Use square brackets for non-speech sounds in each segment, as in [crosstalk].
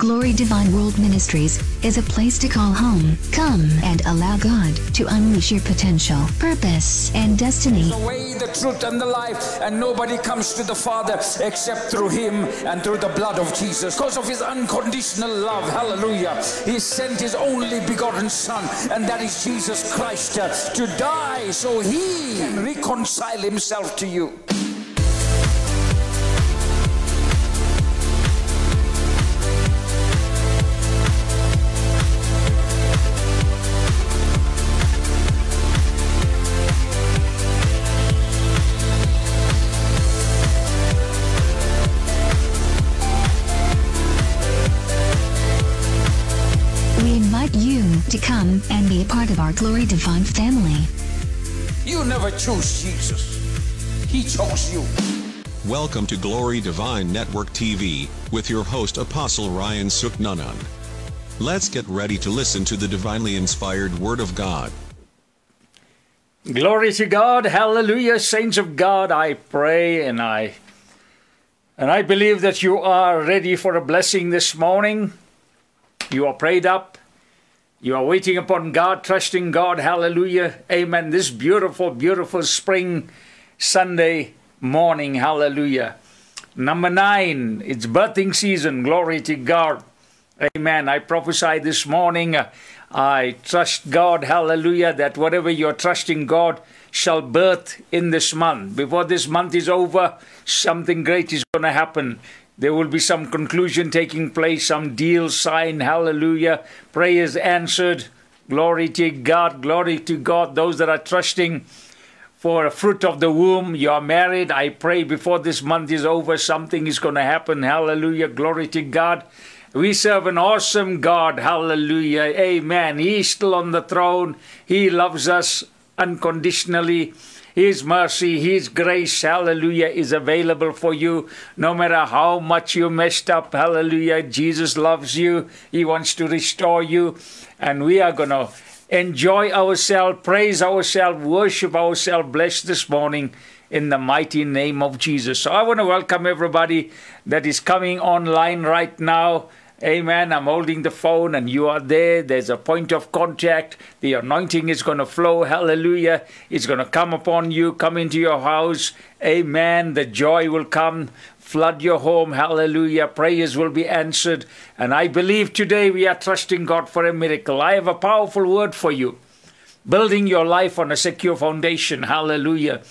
Glory Divine World Ministries is a place to call home. Come and allow God to unleash your potential, purpose, and destiny. the way, the truth, and the life, and nobody comes to the Father except through Him and through the blood of Jesus. Because of His unconditional love, hallelujah, He sent His only begotten Son, and that is Jesus Christ, uh, to die so He can reconcile Himself to you. To come and be a part of our Glory Divine family. You never choose Jesus, He chose you. Welcome to Glory Divine Network TV with your host Apostle Ryan Sooknunan. Let's get ready to listen to the divinely inspired Word of God. Glory to God. Hallelujah. Saints of God, I pray and I and I believe that you are ready for a blessing this morning. You are prayed up. You are waiting upon God, trusting God. Hallelujah. Amen. This beautiful, beautiful spring Sunday morning. Hallelujah. Number nine, it's birthing season. Glory to God. Amen. I prophesy this morning. uh, I trust God, hallelujah, that whatever you're trusting God shall birth in this month. Before this month is over, something great is going to happen. There will be some conclusion taking place, some deal signed, hallelujah, prayers answered. Glory to God, glory to God. Those that are trusting for a fruit of the womb. You are married. I pray before this month is over, something is going to happen. Hallelujah. Glory to God. We serve an awesome God. Hallelujah. Amen. He is still on the throne. He loves us unconditionally. His mercy, His grace, hallelujah, is available for you no matter how much you messed up. Hallelujah. Jesus loves you. He wants to restore you. And we are going to enjoy ourselves, praise ourselves, worship ourselves, bless this morning in the mighty name of Jesus. So I want to welcome everybody that is coming online right now. Amen. I'm holding the phone and you are there. There's a point of contact. The anointing is going to flow. Hallelujah. It's going to come upon you, come into your house. Amen. The joy will come, flood your home. Hallelujah. Prayers will be answered. And I believe today we are trusting God for a miracle. I have a powerful word for you. Building your life on a secure foundation. Hallelujah.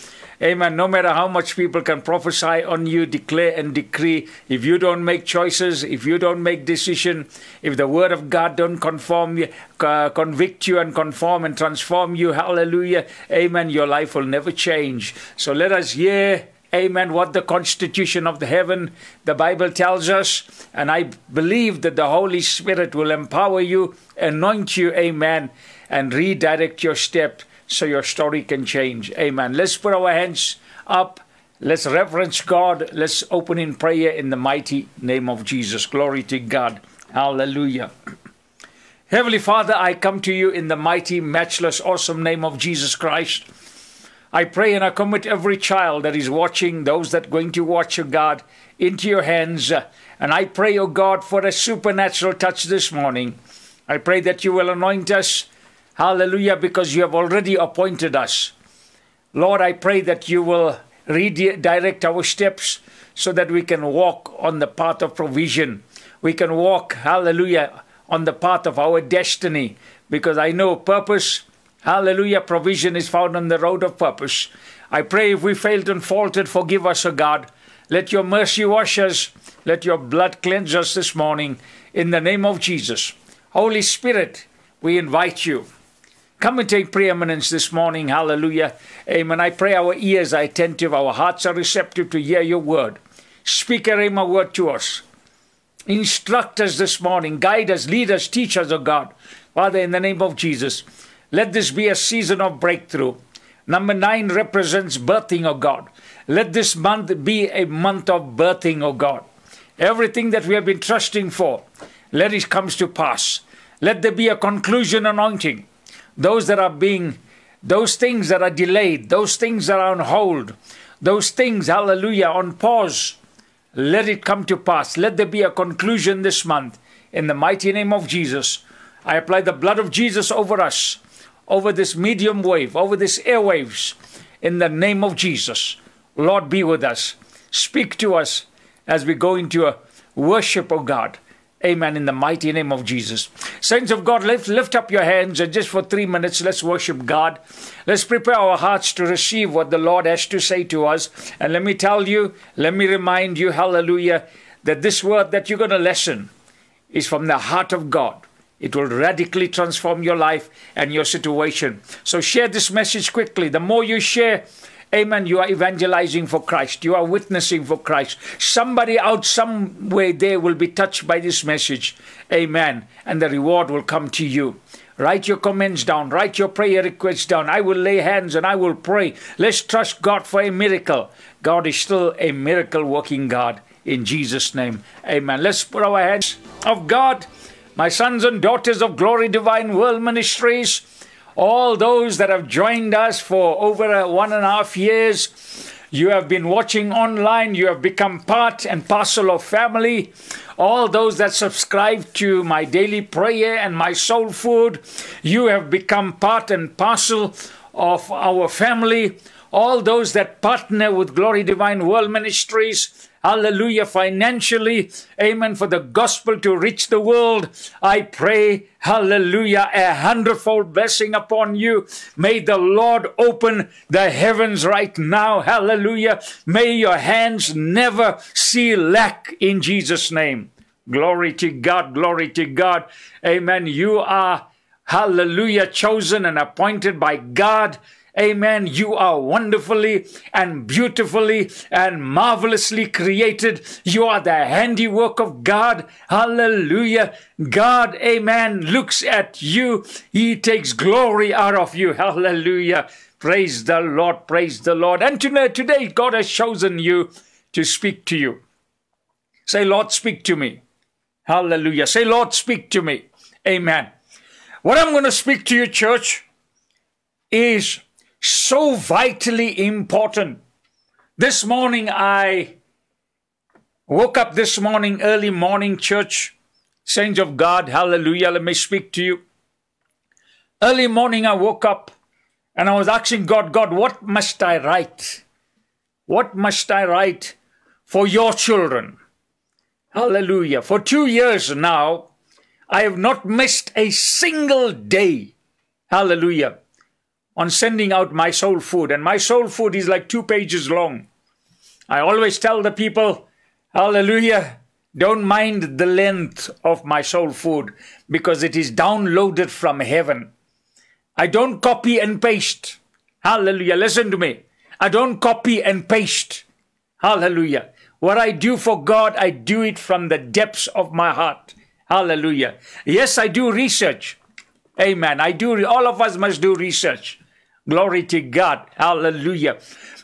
Amen. No matter how much people can prophesy on you, declare and decree, if you don't make choices, if you don't make decision, if the word of God don't conform you, uh, convict you and conform and transform you, hallelujah. Amen. Your life will never change. So let us hear Amen. What the constitution of the heaven, the Bible tells us. And I believe that the Holy Spirit will empower you, anoint you. Amen. And redirect your step so your story can change. Amen. Let's put our hands up. Let's reverence God. Let's open in prayer in the mighty name of Jesus. Glory to God. Hallelujah. Heavenly Father, I come to you in the mighty, matchless, awesome name of Jesus Christ. I pray and I commit every child that is watching, those that are going to watch, O God, into your hands. And I pray, O God, for a supernatural touch this morning. I pray that you will anoint us. Hallelujah, because you have already appointed us. Lord, I pray that you will redirect our steps so that we can walk on the path of provision. We can walk, hallelujah, on the path of our destiny because I know purpose, hallelujah, provision is found on the road of purpose. I pray if we failed and faltered, forgive us, O God. Let your mercy wash us. Let your blood cleanse us this morning in the name of Jesus. Holy Spirit, we invite you. Come and take preeminence this morning. Hallelujah. Amen. I pray our ears are attentive, our hearts are receptive to hear your word. Speak a rhema word to us. Instruct us this morning, guide us, lead us, teach us, O God. Father, in the name of Jesus, let this be a season of breakthrough. Number nine represents birthing, O God. Let this month be a month of birthing, O God. Everything that we have been trusting for, let it come to pass. Let there be a conclusion anointing. Those that are being, those things that are delayed, those things that are on hold, those things, hallelujah, on pause, let it come to pass. Let there be a conclusion this month in the mighty name of Jesus. I apply the blood of Jesus over us, over this medium wave, over this airwaves, in the name of Jesus. Lord, be with us. Speak to us as we go into a worship, O God. Amen. In the mighty name of Jesus. Saints of God, lift, lift up your hands and just for three minutes, let's worship God. Let's prepare our hearts to receive what the Lord has to say to us. And let me tell you, let me remind you, hallelujah, that this word that you're going to listen is from the heart of God. It will radically transform your life and your situation. So share this message quickly. The more you share, Amen. You are evangelizing for Christ. You are witnessing for Christ. Somebody out somewhere there will be touched by this message. Amen. And the reward will come to you. Write your comments down. Write your prayer requests down. I will lay hands and I will pray. Let's trust God for a miracle. God is still a miracle working God. In Jesus' name. Amen. Let's put our hands of God. My sons and daughters of Glory Divine World Ministries all those that have joined us for over one and a half years. You have been watching online. You have become part and parcel of family. All those that subscribe to my daily prayer and my soul food, you have become part and parcel of our family. All those that partner with Glory Divine World Ministries, hallelujah, financially, amen, for the gospel to reach the world. I pray, hallelujah, a hundredfold blessing upon you. May the Lord open the heavens right now, hallelujah. May your hands never see lack in Jesus' name. Glory to God, glory to God. Amen. You are, hallelujah, chosen and appointed by God Amen. You are wonderfully and beautifully and marvelously created. You are the handiwork of God. Hallelujah. God, amen, looks at you. He takes glory out of you. Hallelujah. Praise the Lord. Praise the Lord. And today, God has chosen you to speak to you. Say, Lord, speak to me. Hallelujah. Say, Lord, speak to me. Amen. What I'm going to speak to you, church, is so vitally important. This morning I woke up this morning, early morning church, saints of God, hallelujah, let me speak to you. Early morning I woke up and I was asking God, God, what must I write? What must I write for your children? Hallelujah. For two years now, I have not missed a single day. Hallelujah on sending out my soul food. And my soul food is like two pages long. I always tell the people, hallelujah, don't mind the length of my soul food because it is downloaded from heaven. I don't copy and paste. Hallelujah. Listen to me. I don't copy and paste. Hallelujah. What I do for God, I do it from the depths of my heart. Hallelujah. Yes, I do research. Amen. I do, all of us must do research. Glory to God. Hallelujah.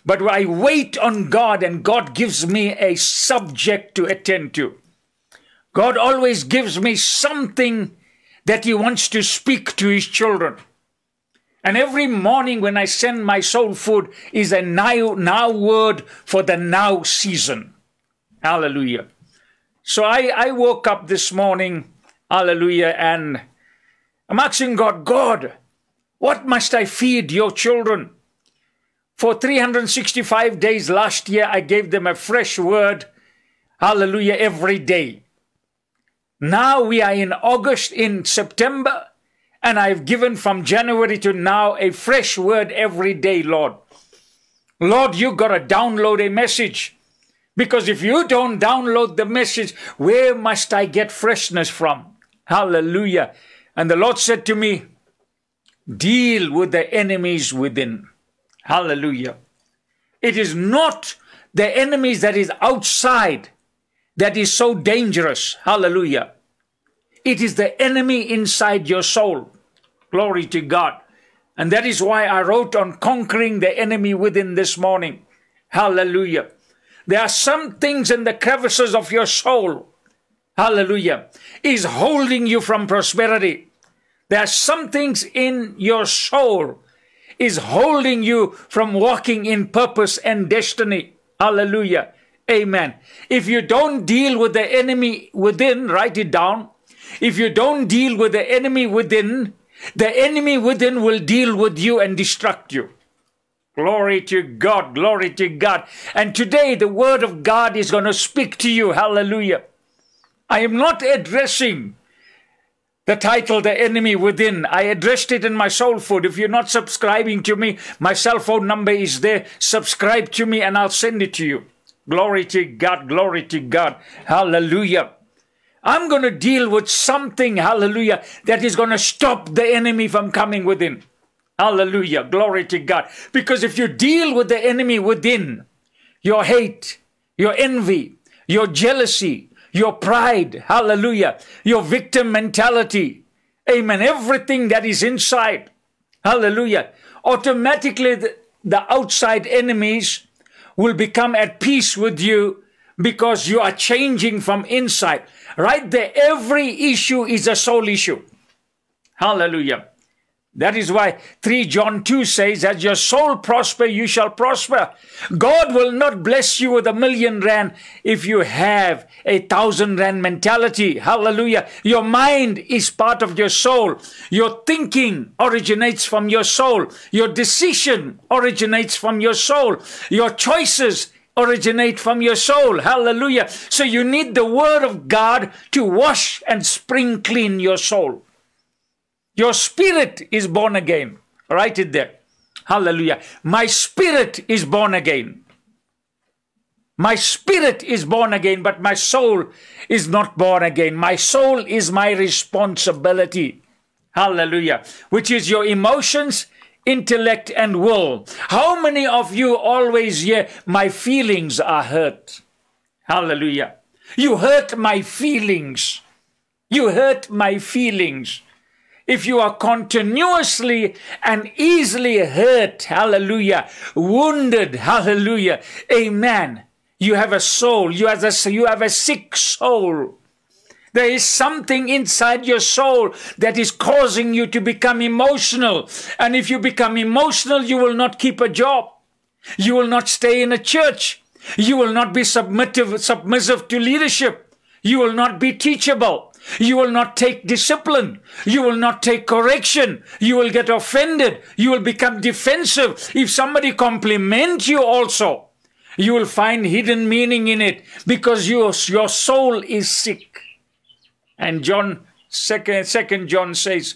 But I wait on God and God gives me a subject to attend to. God always gives me something that He wants to speak to His children. And every morning when I send my soul food is a now, now word for the now season. Hallelujah. So I, I woke up this morning, hallelujah, and I'm asking God, God, what must I feed your children? For 365 days last year, I gave them a fresh word. Hallelujah, every day. Now we are in August, in September, and I've given from January to now a fresh word every day, Lord. Lord, you got to download a message. Because if you don't download the message, where must I get freshness from? Hallelujah. And the Lord said to me, deal with the enemies within. Hallelujah. It is not the enemies that is outside that is so dangerous. Hallelujah. It is the enemy inside your soul. Glory to God. And that is why I wrote on conquering the enemy within this morning. Hallelujah. There are some things in the crevices of your soul. Hallelujah. Is holding you from prosperity. There are some things in your soul is holding you from walking in purpose and destiny. Hallelujah. Amen. If you don't deal with the enemy within, write it down. If you don't deal with the enemy within, the enemy within will deal with you and destruct you. Glory to God, glory to God. And today the word of God is going to speak to you. Hallelujah. I am not addressing the title The Enemy Within. I addressed it in my soul food. If you're not subscribing to me, my cell phone number is there. Subscribe to me and I'll send it to you. Glory to God, glory to God. Hallelujah. I'm going to deal with something, hallelujah, that is going to stop the enemy from coming within. Hallelujah. Glory to God. Because if you deal with the enemy within, your hate, your envy, your jealousy, your pride, hallelujah, your victim mentality, amen, everything that is inside, hallelujah, automatically the, the outside enemies will become at peace with you because you are changing from inside. Right there, every issue is a soul issue. Hallelujah. That is why 3 John 2 says, As your soul prosper, you shall prosper. God will not bless you with a million rand if you have a thousand rand mentality. Hallelujah. Your mind is part of your soul. Your thinking originates from your soul. Your decision originates from your soul. Your choices originate from your soul. Hallelujah. So you need the word of God to wash and spring clean your soul. Your spirit is born again. Write it there. Hallelujah. My spirit is born again. My spirit is born again, but my soul is not born again. My soul is my responsibility. Hallelujah. Which is your emotions, intellect, and will. How many of you always hear, my feelings are hurt? Hallelujah. You hurt my feelings. You hurt my feelings if you are continuously and easily hurt, hallelujah, wounded, hallelujah, amen, you have a soul, you have a, you have a sick soul. There is something inside your soul that is causing you to become emotional. And if you become emotional, you will not keep a job. You will not stay in a church. You will not be submissive, submissive to leadership. You will not be teachable. You will not take discipline. You will not take correction. You will get offended. You will become defensive. If somebody compliments you also, you will find hidden meaning in it because your, your soul is sick. And John, second, second John says,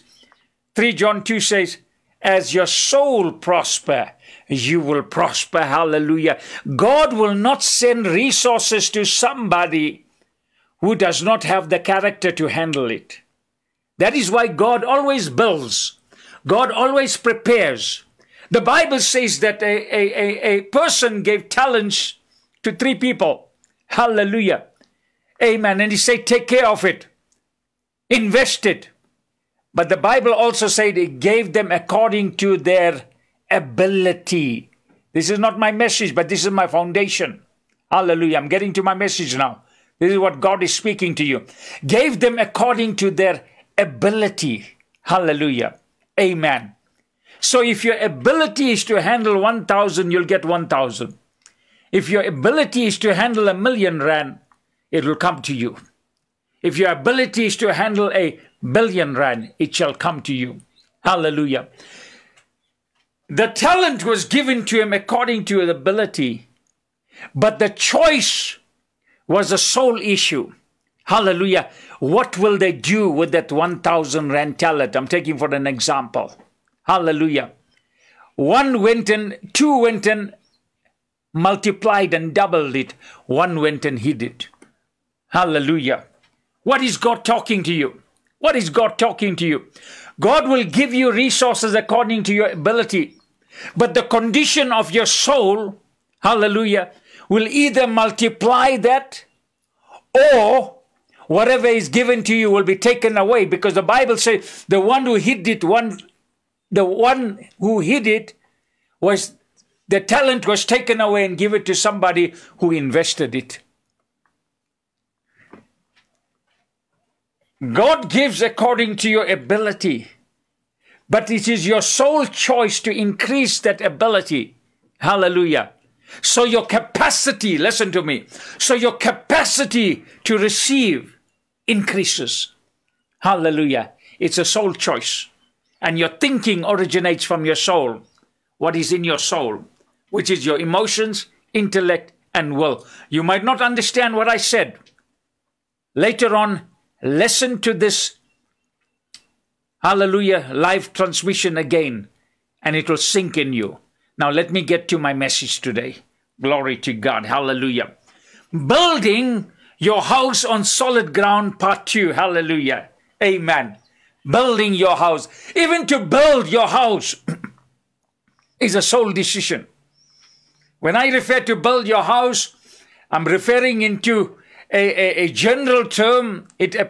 3 John 2 says, as your soul prosper, you will prosper. Hallelujah. God will not send resources to somebody who does not have the character to handle it. That is why God always builds. God always prepares. The Bible says that a, a, a, a person gave talents to three people. Hallelujah. Amen. And he said, take care of it. Invest it. But the Bible also said he gave them according to their ability. This is not my message, but this is my foundation. Hallelujah. I'm getting to my message now. This is what God is speaking to you. Gave them according to their ability. Hallelujah. Amen. So if your ability is to handle 1,000, you'll get 1,000. If your ability is to handle a million rand, it will come to you. If your ability is to handle a billion rand, it shall come to you. Hallelujah. The talent was given to him according to his ability, but the choice was a soul issue. Hallelujah. What will they do with that 1,000 rand talent? I'm taking for an example. Hallelujah. One went and two went and multiplied and doubled it. One went and hid it. Hallelujah. What is God talking to you? What is God talking to you? God will give you resources according to your ability. But the condition of your soul, hallelujah, will either multiply that or whatever is given to you will be taken away because the bible says the one who hid it one the one who hid it was the talent was taken away and given to somebody who invested it. God gives according to your ability but it is your sole choice to increase that ability. Hallelujah so your capacity, listen to me, so your capacity to receive increases. Hallelujah. It's a soul choice. And your thinking originates from your soul. What is in your soul, which is your emotions, intellect, and will. You might not understand what I said. Later on, listen to this hallelujah live transmission again, and it will sink in you. Now, let me get to my message today. Glory to God. Hallelujah. Building your house on solid ground, part two. Hallelujah. Amen. Building your house. Even to build your house [clears throat] is a soul decision. When I refer to build your house, I'm referring into a, a, a general term. It uh,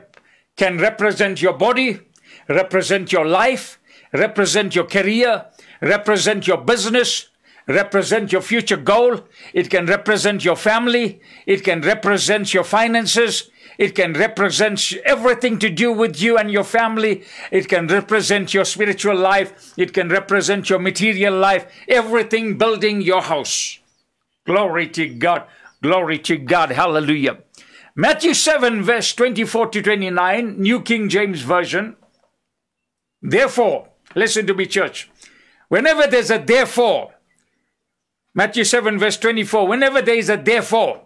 can represent your body, represent your life, represent your career, represent your business, represent your future goal. It can represent your family. It can represent your finances. It can represent everything to do with you and your family. It can represent your spiritual life. It can represent your material life. Everything building your house. Glory to God. Glory to God. Hallelujah. Matthew 7, verse 24 to 29, New King James Version. Therefore, listen to me, church. Whenever there's a therefore, Matthew 7, verse 24, whenever there is a therefore,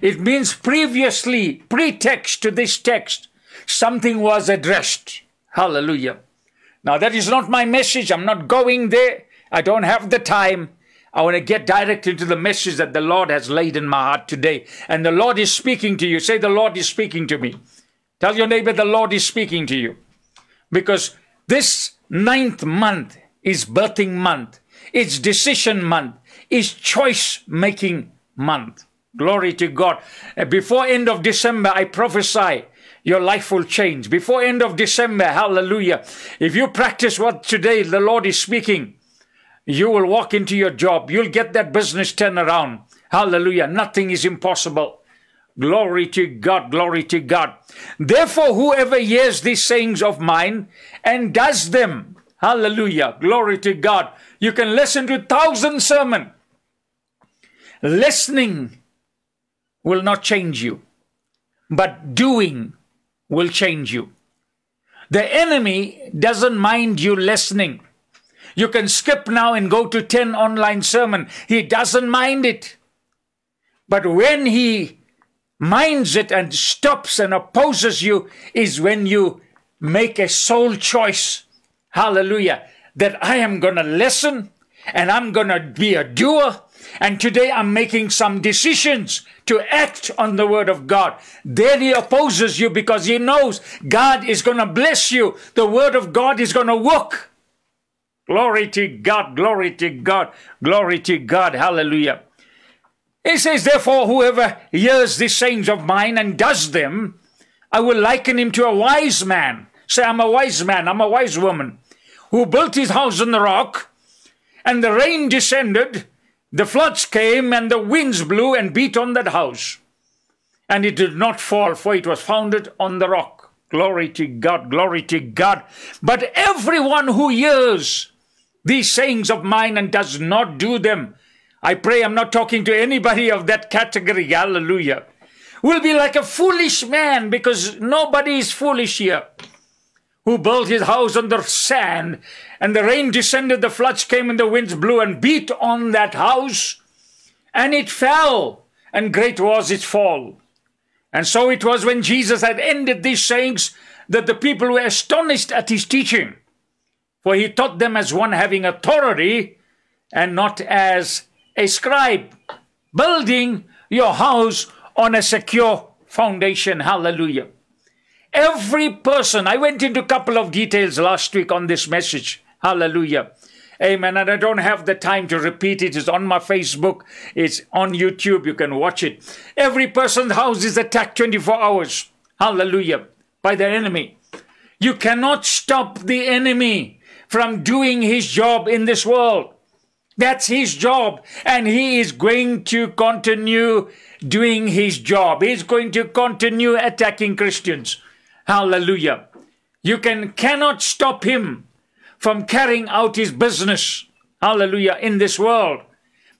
it means previously, pretext to this text, something was addressed. Hallelujah. Now, that is not my message. I'm not going there. I don't have the time. I want to get direct into the message that the Lord has laid in my heart today. And the Lord is speaking to you. Say, The Lord is speaking to me. Tell your neighbor, The Lord is speaking to you. Because this ninth month is birthing month, it's decision month, it's choice making month. Glory to God. Uh, before end of December, I prophesy your life will change. Before end of December, hallelujah. If you practice what today the Lord is speaking, you will walk into your job. You'll get that business turned around. Hallelujah. Nothing is impossible. Glory to God, glory to God. Therefore, whoever hears these sayings of mine and does them, hallelujah, glory to God. You can listen to thousand sermon. Listening will not change you, but doing will change you. The enemy doesn't mind you listening. You can skip now and go to 10 online sermon. He doesn't mind it. But when he minds it and stops and opposes you is when you make a soul choice. Hallelujah. That I am going to listen and I'm going to be a doer. And today I'm making some decisions to act on the word of God. Then he opposes you because he knows God is going to bless you. The word of God is going to work. Glory to God, glory to God, glory to God. Hallelujah. He says, Therefore, whoever hears these sayings of mine and does them, I will liken him to a wise man. Say, I'm a wise man, I'm a wise woman, who built his house on the rock, and the rain descended, the floods came, and the winds blew and beat on that house. And it did not fall, for it was founded on the rock. Glory to God, glory to God. But everyone who hears these sayings of mine and does not do them, I pray I'm not talking to anybody of that category, hallelujah, will be like a foolish man because nobody is foolish here who built his house on the sand, and the rain descended, the floods came, and the winds blew and beat on that house, and it fell, and great was its fall. And so it was when Jesus had ended these sayings that the people were astonished at his teaching, for he taught them as one having authority and not as a scribe, building your house on a secure foundation. Hallelujah. Every person, I went into a couple of details last week on this message. Hallelujah. Amen. And I don't have the time to repeat it. It's on my Facebook. It's on YouTube. You can watch it. Every person's house is attacked 24 hours. Hallelujah. By the enemy. You cannot stop the enemy from doing his job in this world. That's his job. And he is going to continue doing his job. He's going to continue attacking Christians. Hallelujah. You can cannot stop him from carrying out his business. Hallelujah. In this world.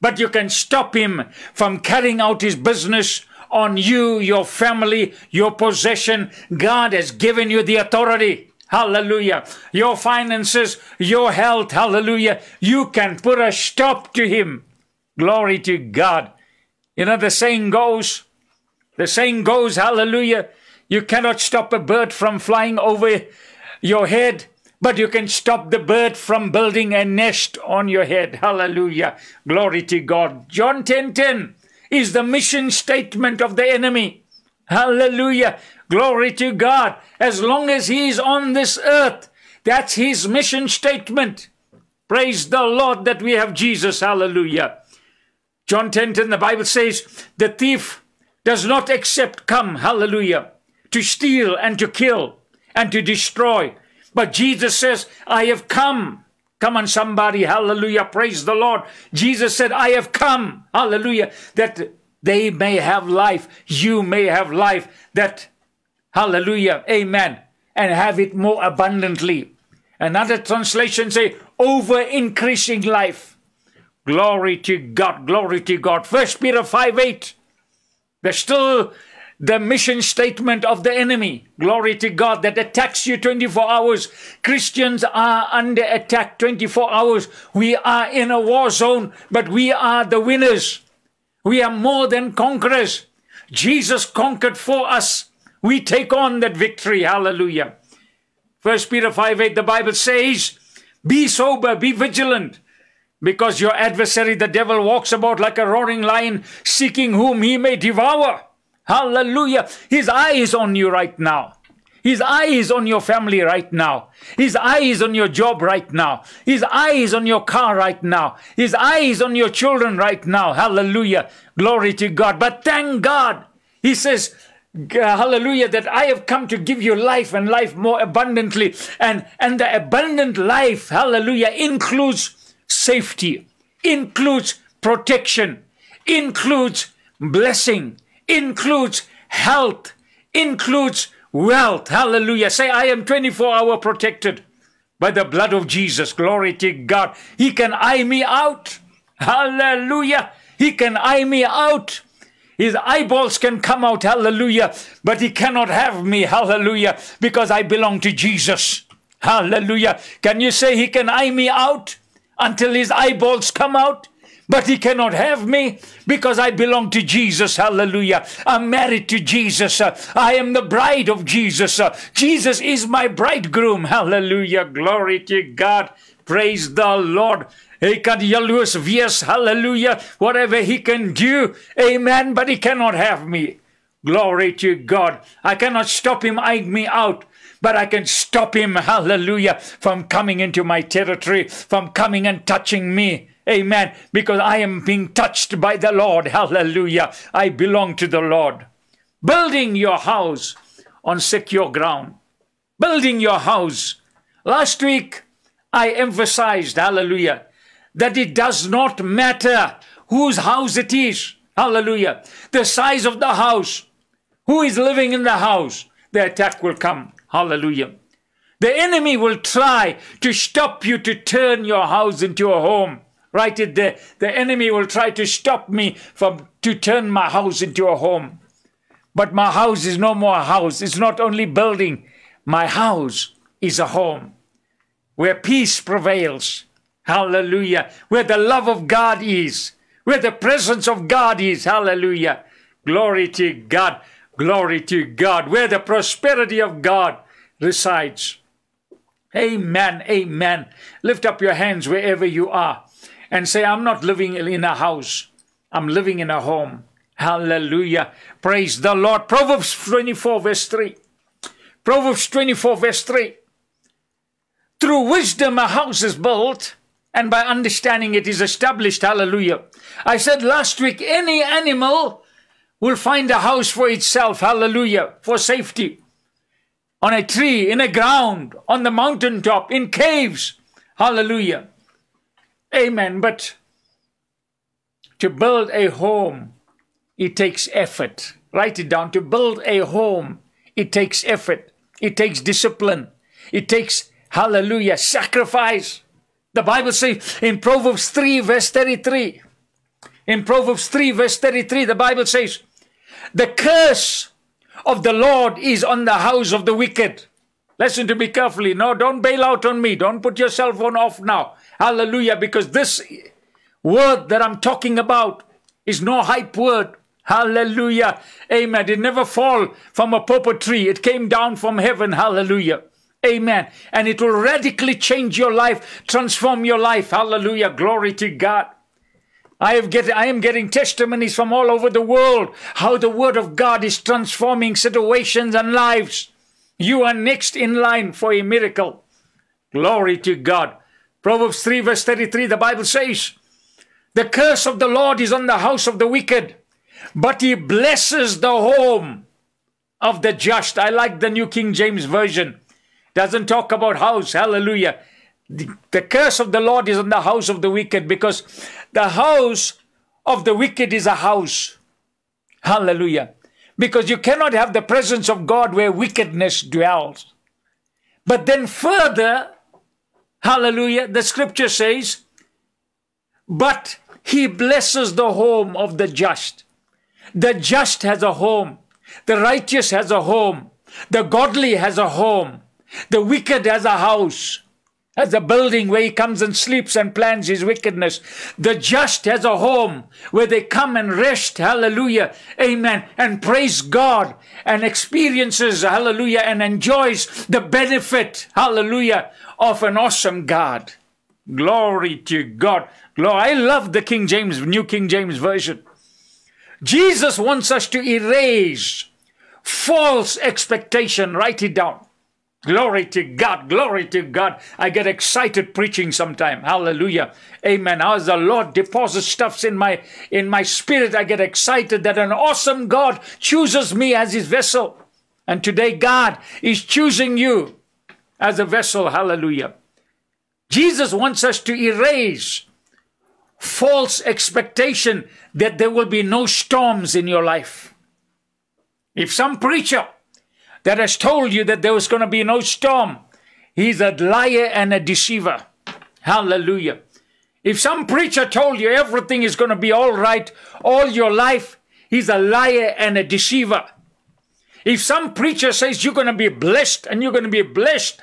But you can stop him from carrying out his business on you, your family, your possession. God has given you the authority. Hallelujah. Your finances, your health. Hallelujah. You can put a stop to him. Glory to God. You know, the saying goes, the saying goes, hallelujah, you cannot stop a bird from flying over your head, but you can stop the bird from building a nest on your head. Hallelujah. Glory to God. John 10 10 is the mission statement of the enemy. Hallelujah. Glory to God. As long as he is on this earth, that's his mission statement. Praise the Lord that we have Jesus. Hallelujah. John 10 10, the Bible says, the thief does not accept come, hallelujah, to steal and to kill and to destroy. But Jesus says, I have come. Come on, somebody, hallelujah, praise the Lord. Jesus said, I have come, hallelujah, that they may have life, you may have life, that, hallelujah, amen, and have it more abundantly. Another translation say, over increasing life. Glory to God, glory to God. First Peter 5 8. There's still the mission statement of the enemy. Glory to God that attacks you 24 hours. Christians are under attack 24 hours. We are in a war zone, but we are the winners. We are more than conquerors. Jesus conquered for us. We take on that victory. Hallelujah. First Peter 5 8, the Bible says, Be sober, be vigilant, because your adversary, the devil, walks about like a roaring lion, seeking whom he may devour. Hallelujah. His eye is on you right now. His eye is on your family right now. His eye is on your job right now. His eye is on your car right now. His eye is on your children right now. Hallelujah. Glory to God. But thank God. He says, uh, hallelujah, that I have come to give you life and life more abundantly. And, and the abundant life, hallelujah, includes safety, includes protection, includes blessing, includes health, includes wealth. Hallelujah. Say, I am 24 hour protected by the blood of Jesus. Glory to God. He can eye me out. Hallelujah. He can eye me out. His eyeballs can come out, hallelujah, but he cannot have me, hallelujah, because I belong to Jesus. Hallelujah. Can you say he can eye me out until his eyeballs come out? But he cannot have me because I belong to Jesus. Hallelujah. I'm married to Jesus. I am the bride of Jesus. Jesus is my bridegroom. Hallelujah. Glory to God. Praise the Lord. Can. Hallelujah. Whatever he can do. Amen. But he cannot have me. Glory to God. I cannot stop him eyeing me out but I can stop him, hallelujah, from coming into my territory, from coming and touching me. Amen. Because I am being touched by the Lord. Hallelujah. I belong to the Lord. Building your house on secure ground. Building your house. Last week, I emphasized, hallelujah, that it does not matter whose house it is. Hallelujah. The size of the house. Who is living in the house? The attack will come. Hallelujah. The enemy will try to stop you to turn your house into a home. Write it there. The enemy will try to stop me from to turn my house into a home. But my house is no more a house. It's not only building. My house is a home where peace prevails. Hallelujah. Where the love of God is. Where the presence of God is. Hallelujah. Glory to God. Glory to God. Where the prosperity of God resides. Amen. Amen. Lift up your hands wherever you are and say, I'm not living in a house, I'm living in a home. Hallelujah. Praise the Lord. Proverbs 24, verse 3. Proverbs 24, verse 3. Through wisdom a house is built, and by understanding it is established. Hallelujah. I said last week, any animal will find a house for itself. Hallelujah. For safety. On a tree, in a ground, on the mountaintop, in caves. Hallelujah. Amen. But to build a home, it takes effort. Write it down. To build a home, it takes effort. It takes discipline. It takes, hallelujah, sacrifice. The Bible says in Proverbs 3, verse 33. In Proverbs 3, verse 33, the Bible says, The curse of the Lord is on the house of the wicked. Listen to me carefully. No, don't bail out on me. Don't put your cell phone off now. Hallelujah. Because this word that I'm talking about is no hype word. Hallelujah. Amen. It never fall from a purple tree. It came down from heaven. Hallelujah. Amen. And it will radically change your life, transform your life. Hallelujah. Glory to God. I, have get, I am getting testimonies from all over the world how the Word of God is transforming situations and lives. You are next in line for a miracle. Glory to God. Proverbs 3, verse 33, the Bible says, The curse of the Lord is on the house of the wicked, but he blesses the home of the just. I like the New King James Version. Doesn't talk about house. Hallelujah. The, the curse of the Lord is on the house of the wicked because the house of the wicked is a house. Hallelujah. Because you cannot have the presence of God where wickedness dwells. But then further, hallelujah, the scripture says, but he blesses the home of the just. The just has a home. The righteous has a home. The godly has a home. The wicked has a house has a building where he comes and sleeps and plans his wickedness. The just has a home where they come and rest, hallelujah, amen, and praise God and experiences, hallelujah, and enjoys the benefit, hallelujah, of an awesome God. Glory to God. Glory. I love the King James, New King James Version. Jesus wants us to erase false expectation. Write it down. Glory to God, glory to God. I get excited preaching sometime. Hallelujah. Amen. As the Lord deposits stuffs in my in my spirit, I get excited that an awesome God chooses me as his vessel. And today God is choosing you as a vessel. Hallelujah. Jesus wants us to erase false expectation that there will be no storms in your life. If some preacher that has told you that there was going to be no storm. He's a liar and a deceiver. Hallelujah. If some preacher told you everything is going to be all right all your life, he's a liar and a deceiver. If some preacher says you're going to be blessed and you're going to be blessed,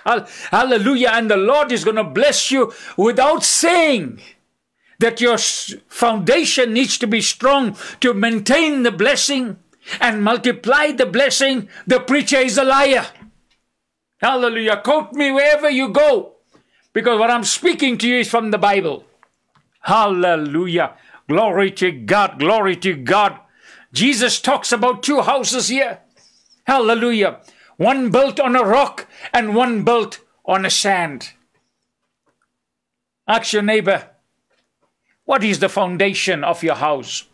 hallelujah, and the Lord is going to bless you without saying that your foundation needs to be strong to maintain the blessing, and multiply the blessing, the preacher is a liar. Hallelujah. Quote me wherever you go. Because what I'm speaking to you is from the Bible. Hallelujah. Glory to God. Glory to God. Jesus talks about two houses here. Hallelujah. One built on a rock and one built on a sand. Ask your neighbor, what is the foundation of your house?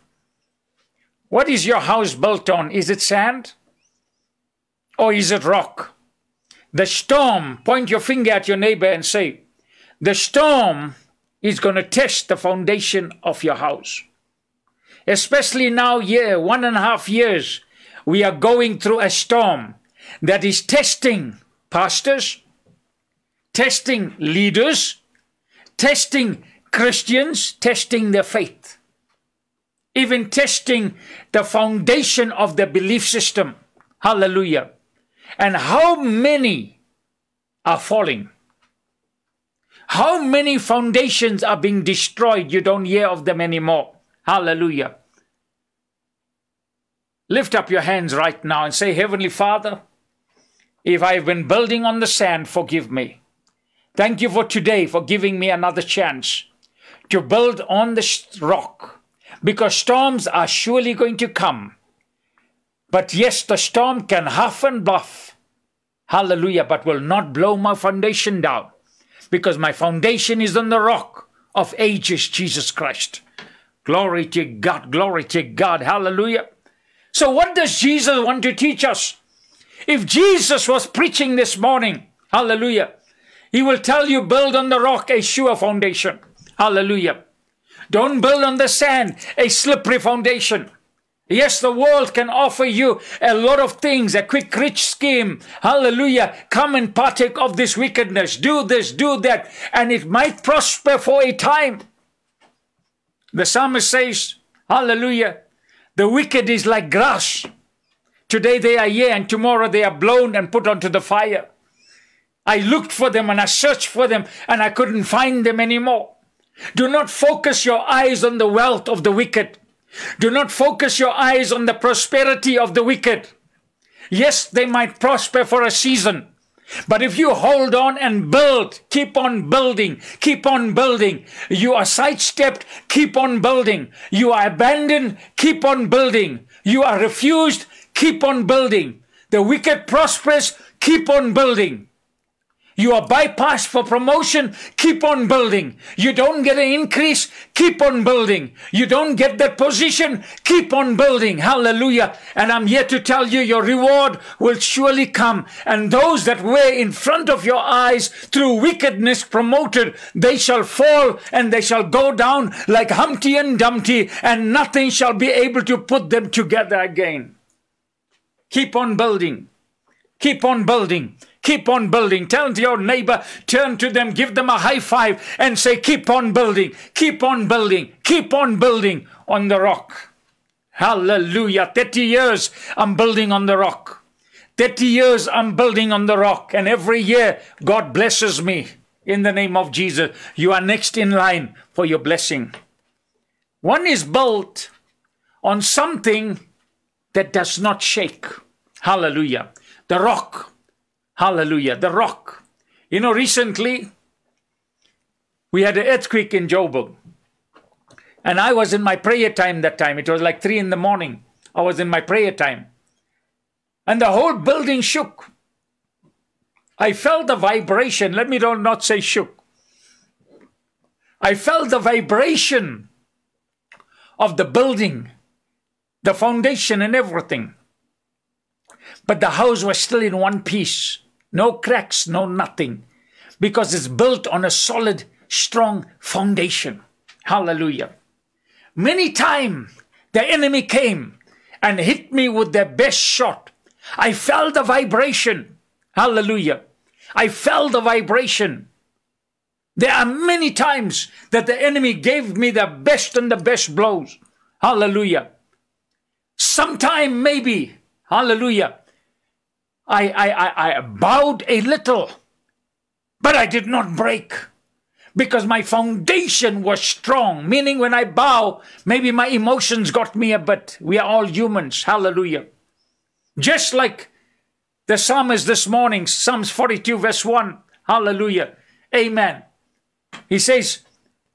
What is your house built on? Is it sand? Or is it rock? The storm, point your finger at your neighbor and say, the storm is going to test the foundation of your house. Especially now, year, one and a half years, we are going through a storm that is testing pastors, testing leaders, testing Christians, testing their faith even testing the foundation of the belief system. Hallelujah. And how many are falling? How many foundations are being destroyed? You don't hear of them anymore. Hallelujah. Lift up your hands right now and say, Heavenly Father, if I have been building on the sand, forgive me. Thank you for today, for giving me another chance to build on the rock because storms are surely going to come. But yes, the storm can huff and bluff. Hallelujah, but will not blow my foundation down because my foundation is on the rock of ages, Jesus Christ. Glory to God, glory to God, hallelujah. So, what does Jesus want to teach us? If Jesus was preaching this morning, hallelujah, he will tell you build on the rock a sure foundation. Hallelujah. Don't build on the sand, a slippery foundation. Yes, the world can offer you a lot of things, a quick rich scheme. Hallelujah. Come and partake of this wickedness. Do this, do that. And it might prosper for a time. The psalmist says, Hallelujah. The wicked is like grass Today they are here and tomorrow they are blown and put onto the fire. I looked for them and I searched for them and I couldn't find them anymore. Do not focus your eyes on the wealth of the wicked. Do not focus your eyes on the prosperity of the wicked. Yes, they might prosper for a season. But if you hold on and build, keep on building, keep on building. You are sidestepped, keep on building. You are abandoned, keep on building. You are refused, keep on building. The wicked prosperous, keep on building. You are bypassed for promotion, keep on building. You don't get an increase, keep on building. You don't get that position, keep on building. Hallelujah. And I'm here to tell you your reward will surely come. And those that were in front of your eyes through wickedness promoted, they shall fall and they shall go down like Humpty and Dumpty and nothing shall be able to put them together again. Keep on building. Keep on building. Keep on building. Tell to your neighbor, turn to them, give them a high five and say, keep on building, keep on building, keep on building on the rock. Hallelujah. 30 years I'm building on the rock. 30 years I'm building on the rock. And every year God blesses me in the name of Jesus. You are next in line for your blessing. One is built on something that does not shake. Hallelujah. The rock. Hallelujah. The rock. You know, recently we had an earthquake in Joburg. And I was in my prayer time that time. It was like three in the morning. I was in my prayer time. And the whole building shook. I felt the vibration. Let me not say shook. I felt the vibration of the building, the foundation, and everything. But the house was still in one piece. No cracks, no nothing. Because it's built on a solid, strong foundation. Hallelujah. Many times the enemy came and hit me with their best shot. I felt the vibration. Hallelujah. I felt the vibration. There are many times that the enemy gave me the best and the best blows. Hallelujah. Sometime maybe, hallelujah, I, I, I, I bowed a little, but I did not break because my foundation was strong. Meaning, when I bow, maybe my emotions got me a bit. We are all humans. Hallelujah. Just like the psalmist this morning, Psalms 42, verse 1. Hallelujah. Amen. He says,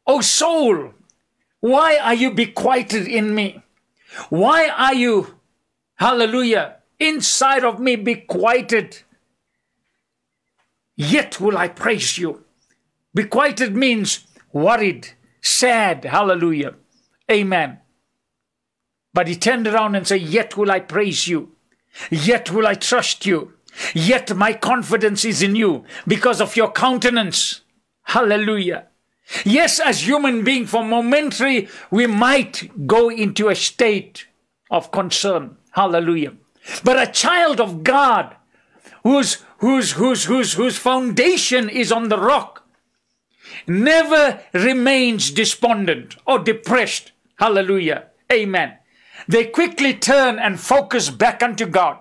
O soul, why are you bequieted in me? Why are you, hallelujah, inside of me be quieted. Yet will I praise you. Be quieted means worried, sad. Hallelujah. Amen. But he turned around and said, Yet will I praise you. Yet will I trust you. Yet my confidence is in you because of your countenance. Hallelujah. Yes, as human being, for momentary, we might go into a state of concern. Hallelujah. But a child of God whose, whose, whose, whose, whose foundation is on the rock never remains despondent or depressed. Hallelujah. Amen. They quickly turn and focus back unto God.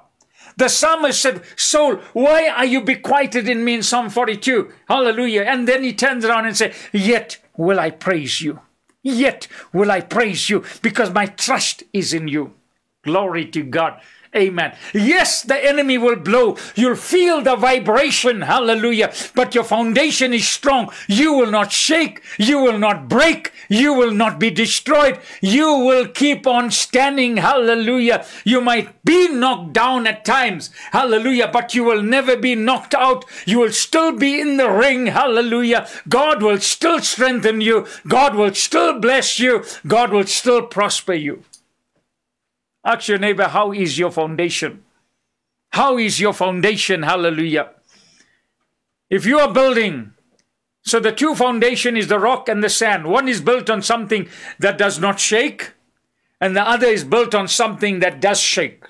The psalmist said, Soul, why are you bequieted in me in Psalm 42? Hallelujah. And then he turns around and says, Yet will I praise you. Yet will I praise you because my trust is in you. Glory to God. Amen. Yes, the enemy will blow. You'll feel the vibration. Hallelujah. But your foundation is strong. You will not shake. You will not break. You will not be destroyed. You will keep on standing. Hallelujah. You might be knocked down at times. Hallelujah. But you will never be knocked out. You will still be in the ring. Hallelujah. God will still strengthen you. God will still bless you. God will still prosper you. Ask your neighbor, how is your foundation? How is your foundation? Hallelujah. If you are building, so the two foundation is the rock and the sand. One is built on something that does not shake, and the other is built on something that does shake.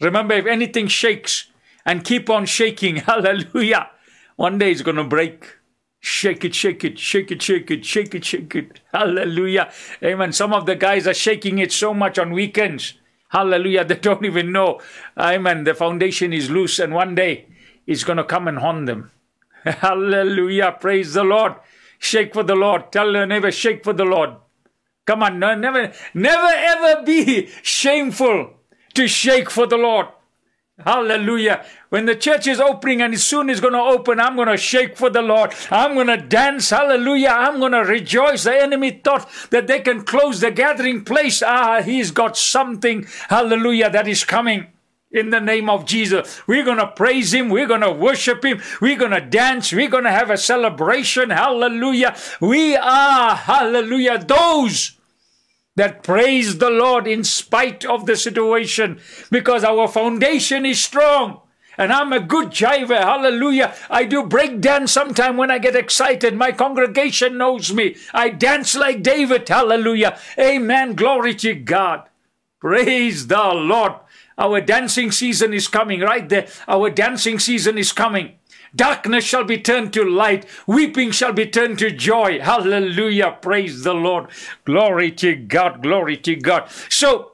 Remember, if anything shakes and keep on shaking, [laughs] hallelujah, one day it's going to break. Shake it, shake it, shake it, shake it, shake it, shake it. Hallelujah. Amen. Some of the guys are shaking it so much on weekends Hallelujah. [laughs] They don't even know. Amen. The foundation is loose and one day it's going to come and haunt them. [laughs] Hallelujah. Praise the Lord. Shake for the Lord. Tell your neighbor, shake for the Lord. Come on. No, never, never ever be shameful to shake for the Lord. Hallelujah. When the church is opening and soon is going to open, I'm going to shake for the Lord. I'm going to dance. Hallelujah. I'm going to rejoice. The enemy thought that they can close the gathering place. Ah, he's got something. Hallelujah. That is coming in the name of Jesus. We're going to praise Him. We're going to worship Him. We're going to dance. We're going to have a celebration. Hallelujah. We are, hallelujah, those that praise the Lord in spite of the situation because our foundation is strong. And I'm a good jiver. Hallelujah. I do break dance sometime when I get excited. My congregation knows me. I dance like David. Hallelujah. Amen. Glory to God. Praise the Lord. Our dancing season is coming right there. Our dancing season is coming. Darkness shall be turned to light. Weeping shall be turned to joy. Hallelujah. Praise the Lord. Glory to God. Glory to God. So,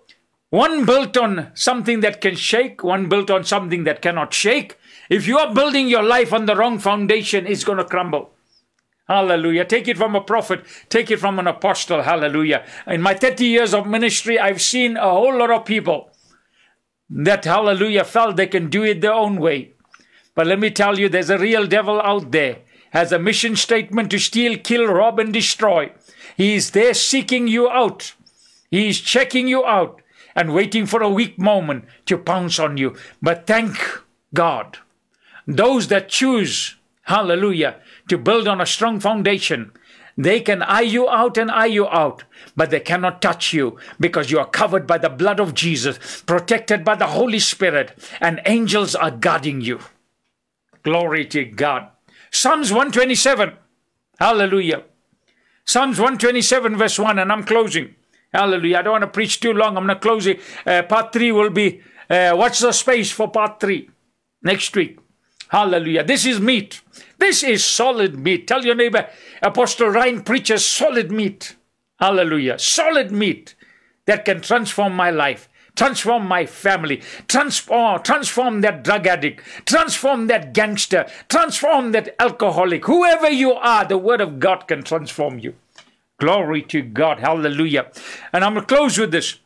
one built on something that can shake, one built on something that cannot shake. If you are building your life on the wrong foundation, it's going to crumble. Hallelujah. Take it from a prophet, take it from an apostle. Hallelujah. In my 30 years of ministry, I've seen a whole lot of people that, hallelujah, felt they can do it their own way. But let me tell you, there's a real devil out there. Has a mission statement to steal, kill, rob, and destroy. He is there seeking you out. He is checking you out and waiting for a weak moment to pounce on you. But thank God, those that choose, hallelujah, to build on a strong foundation, they can eye you out and eye you out, but they cannot touch you because you are covered by the blood of Jesus, protected by the Holy Spirit, and angels are guarding you. Glory to God. Psalms 127. Hallelujah. Psalms 127, verse 1, and I'm closing. Hallelujah. I don't want to preach too long. I'm going to close it. Uh, part 3 will be, uh, watch the space for part 3 next week. Hallelujah. This is meat. This is solid meat. Tell your neighbor, Apostle Ryan preaches solid meat. Hallelujah. Solid meat that can transform my life transform my family, transform, transform that drug addict, transform that gangster, transform that alcoholic. Whoever you are, the Word of God can transform you. Glory to God. Hallelujah. And I'm going to close with this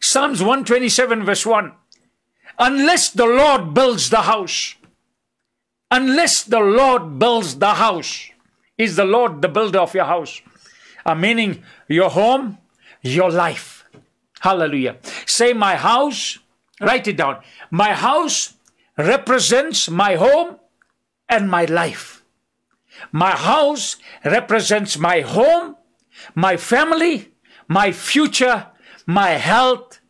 Psalms 127, verse 1. Unless the Lord builds the house, unless the Lord builds the house, is the Lord the builder of your house? Uh, meaning your home, your life Hallelujah. Say, my house, write it down. My house represents my home and my life. My house represents my home, my family, my future, my health,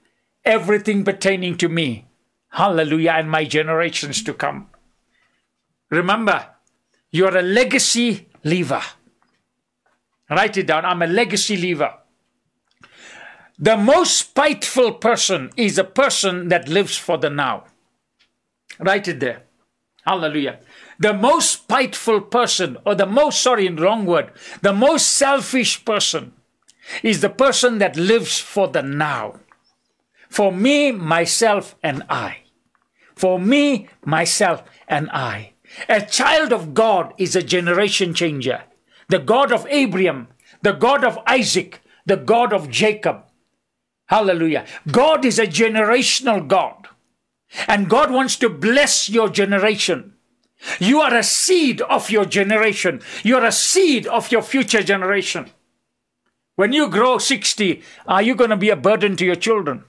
everything pertaining to me. Hallelujah. And my generations to come. Remember, you're a legacy lever. Write it down. I'm a legacy leaver. The most spiteful person is a person that lives for the now. Write it there. Hallelujah. The most spiteful person, or the most, sorry, in wrong word, the most selfish person is the person that lives for the now. For me, myself, and I. For me, myself, and I. A child of God is a generation changer. The God of Abraham, the God of Isaac, the God of Jacob, Hallelujah. God is a generational God. And God wants to bless your generation. You are a seed of your generation. You are a seed of your future generation. When you grow 60, are you going to be a burden to your children?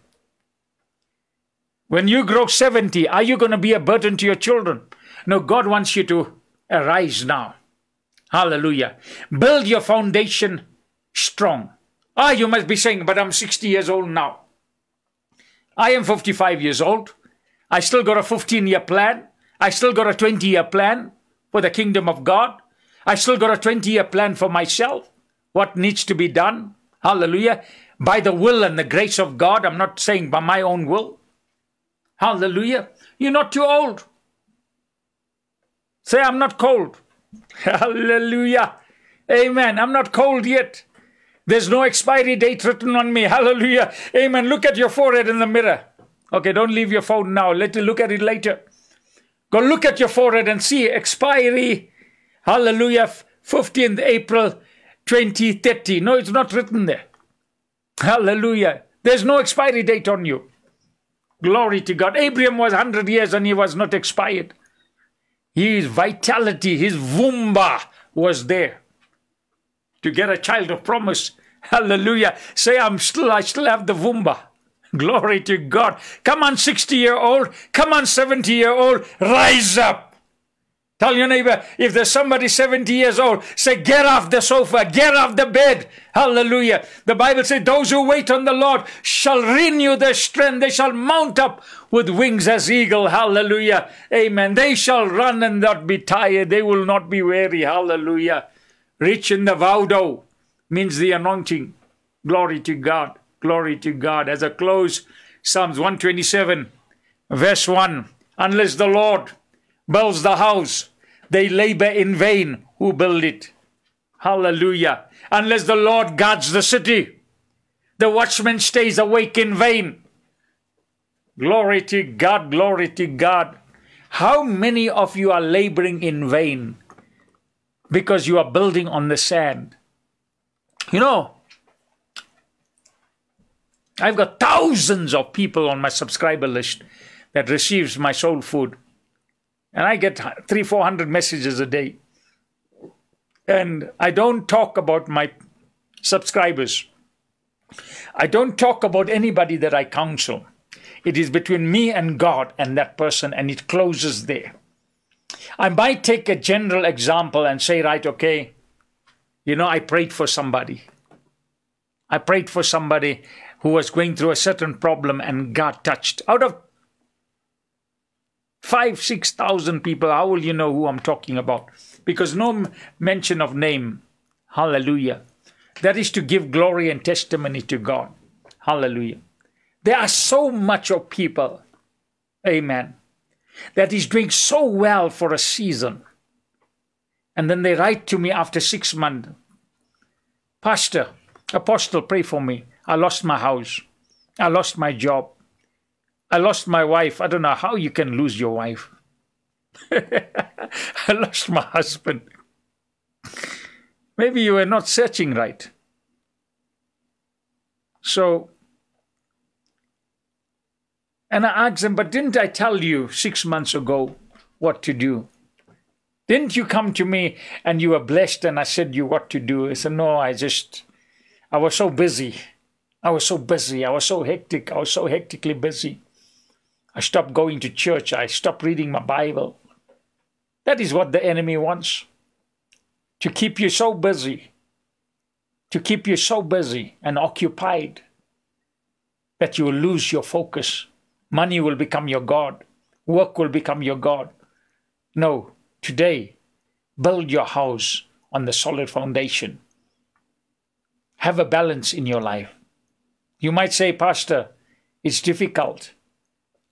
When you grow 70, are you going to be a burden to your children? No, God wants you to arise now. Hallelujah. Build your foundation strong. Ah, you must be saying, but I'm 60 years old now. I am 55 years old. I still got a 15 year plan. I still got a 20 year plan for the kingdom of God. I still got a 20 year plan for myself. What needs to be done? Hallelujah. By the will and the grace of God. I'm not saying by my own will. Hallelujah. You're not too old. Say, I'm not cold. [laughs] Hallelujah. Amen. I'm not cold yet. There's no expiry date written on me. [laughs] Hallelujah. Amen. Look at your forehead in the mirror. Okay, don't leave your phone now. Let you look at it later. Go look at your forehead and see expiry. Hallelujah. 15th April 2030. No, it's not written there. Hallelujah. There's no expiry date on you. Glory to God. Abraham was 100 years and he was not expired. His vitality, his vumba was there to get a child of promise. Hallelujah. Say, I'm still, I still have the vumba. Glory to God. Come on, 60 year old. Come on, 70 year old. Rise up. Tell your neighbor, if there's somebody 70 years old, say, get off the sofa, get off the bed. Hallelujah. The Bible says, those who wait on the Lord shall renew their strength. They shall mount up with wings as eagle. Hallelujah. Amen. They shall run and not be tired. They will not be weary. Hallelujah. Rich in the vaudo means the anointing. Glory to God. Glory to God. As a close, Psalms 127, verse 1. Unless the Lord builds the house, they labor in vain who build it. Hallelujah. Unless the Lord guards the city, the watchman stays awake in vain. Glory to God, glory to God. How many of you are laboring in vain because you are building on the sand? You know, I've got thousands of people on my subscriber list that receives my soul food and I get three, four hundred messages a day. And I don't talk about my subscribers. I don't talk about anybody that I counsel. It is between me and God and that person, and it closes there. I might take a general example and say, right, okay, you know, I prayed for somebody. I prayed for somebody who was going through a certain problem and God touched. Out of five, six thousand people, how will you know who I'm talking about? Because no mention of name. Hallelujah. That is to give glory and testimony to God. Hallelujah. There are so much of people, amen, that is doing so well for a season. And then they write to me after six months, Pastor, Apostle, pray for me. I lost my house. I lost my job. I lost my wife. I don't know how you can lose your wife. [laughs] I lost my husband. Maybe you were not searching right. So, and I asked them, but didn't I tell you six months ago what to do? Didn't you come to me and you were blessed and I said you what to do? I said, no, I just, I was so busy. I was so busy. I was so hectic. I was so hectically busy. I stopped going to church. I stopped reading my Bible. That is what the enemy wants to keep you so busy, to keep you so busy and occupied that you will lose your focus. Money will become your God, work will become your God. No, today, build your house on the solid foundation. Have a balance in your life. You might say, Pastor, it's difficult.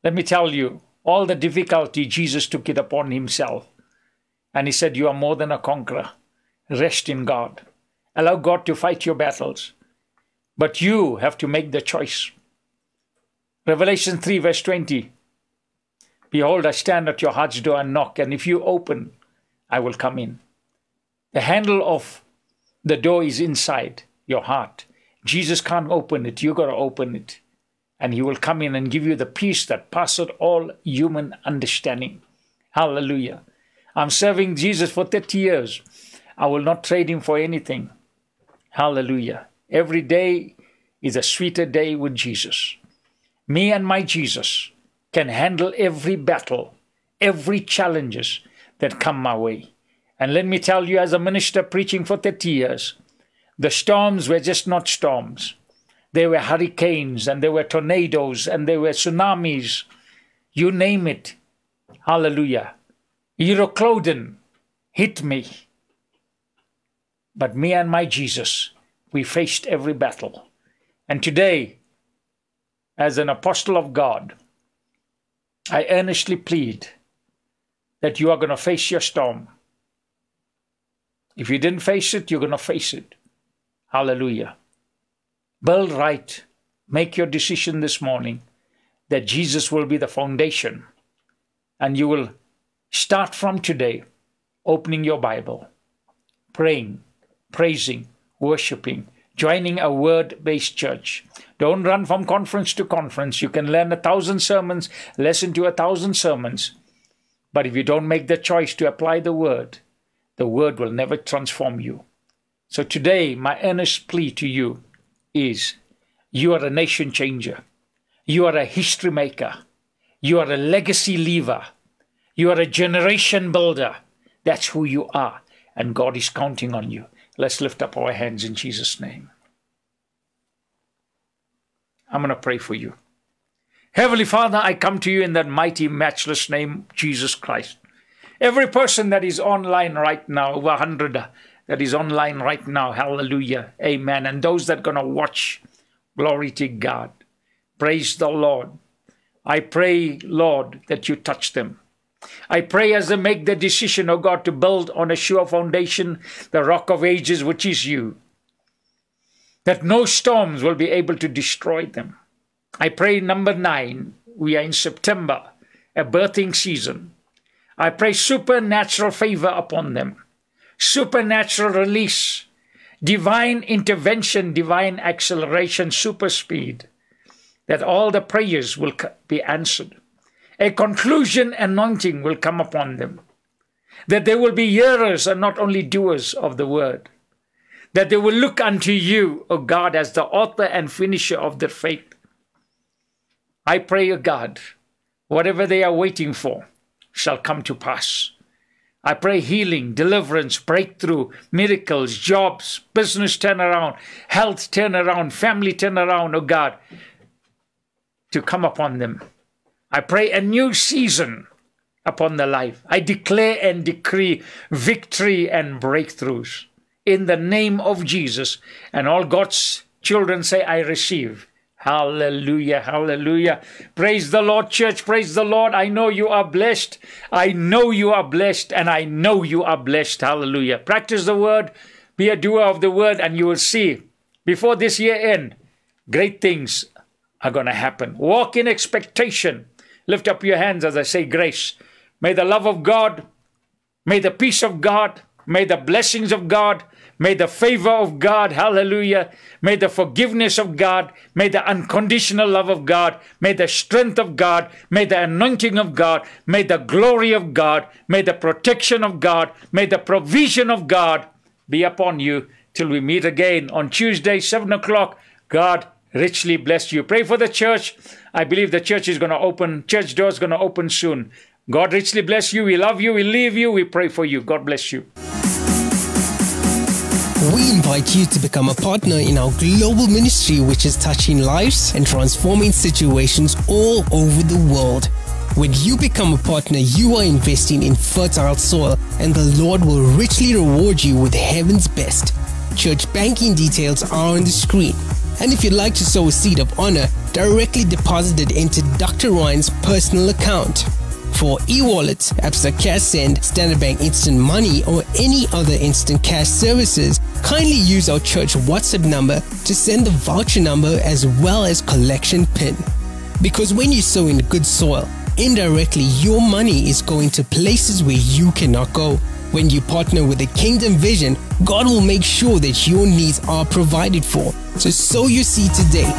Let me tell you, all the difficulty, Jesus took it upon himself. And he said, You are more than a conqueror. Rest in God. Allow God to fight your battles. But you have to make the choice. Revelation 3, verse 20. Behold, I stand at your heart's door and knock, and if you open, I will come in. The handle of the door is inside your heart. Jesus can't open it. You got to open it and he will come in and give you the peace that passeth all human understanding. Hallelujah. I'm serving Jesus for 30 years. I will not trade him for anything. Hallelujah. Every day is a sweeter day with Jesus. Me and my Jesus can handle every battle, every challenges that come my way. And let me tell you, as a minister preaching for 30 years, the storms were just not storms. There were hurricanes and there were tornadoes and there were tsunamis. You name it. Hallelujah. Euroclydon hit me. But me and my Jesus, we faced every battle. And today, as an apostle of God, I earnestly plead that you are going to face your storm. If you didn't face it, you're going to face it. Hallelujah. build right. Make your decision this morning that Jesus will be the foundation. And you will start from today opening your Bible, praying, praising, worshiping, joining a word based church. Don't run from conference to conference. You can learn a thousand sermons, listen to a thousand sermons. But if you don't make the choice to apply the word, the word will never transform you. So today, my earnest plea to you is you are a nation changer. You are a history maker. You are a legacy lever, You are a generation builder. That's who you are. And God is counting on you. Let's lift up our hands in Jesus' name. I'm going to pray for you. Heavenly Father, I come to you in that mighty, matchless name, Jesus Christ. Every person that is online right now, over 100 that is online right now, hallelujah, amen. And those that are going to watch, glory to God. Praise the Lord. I pray, Lord, that you touch them. I pray as they make the decision, O oh God, to build on a sure foundation, the rock of ages, which is you, that no storms will be able to destroy them. I pray, number nine, we are in September, a birthing season. I pray supernatural favor upon them, supernatural release, divine intervention, divine acceleration, super speed, that all the prayers will be answered. A conclusion anointing will come upon them. That they will be hearers and not only doers of the word. That they will look unto you, O God, as the author and finisher of their faith. I pray, O God, whatever they are waiting for shall come to pass. I pray healing, deliverance, breakthrough, miracles, jobs, business turnaround, health turnaround, family turnaround, O God, to come upon them. I pray a new season upon the life. I declare and decree victory and breakthroughs in the name of Jesus. And all God's children say, I receive. Hallelujah, hallelujah. Praise the Lord, church. Praise the Lord. I know you are blessed. I know you are blessed, and I know you are blessed. Hallelujah. Practice the word, be a doer of the word, and you will see before this year end, great things are going to happen. Walk in expectation. Lift up your hands as I say grace. May the love of God, may the peace of God, may the blessings of God, May the favor of God, hallelujah. May the forgiveness of God, may the unconditional love of God, may the strength of God, may the anointing of God, may the glory of God, may the protection of God, may the provision of God be upon you till we meet again on Tuesday, 7 o'clock. God richly bless you. Pray for the church. I believe the church is going to open, church doors going to open soon. God richly bless you. We love you. We leave you. We pray for you. God bless you. We invite you to become a partner in our global ministry, which is touching lives and transforming situations all over the world. When you become a partner, you are investing in fertile soil, and the Lord will richly reward you with heaven's best. Church banking details are on the screen. And if you'd like to sow a seed of honor, directly deposit it into Dr. Ryan's personal account. For e-wallets, Absa Cash Send, Standard Bank Instant Money, or any other instant cash services, kindly use our church WhatsApp number to send the voucher number as well as collection pin. Because when you sow in good soil, indirectly your money is going to places where you cannot go. When you partner with the Kingdom Vision, God will make sure that your needs are provided for. So sow your seed today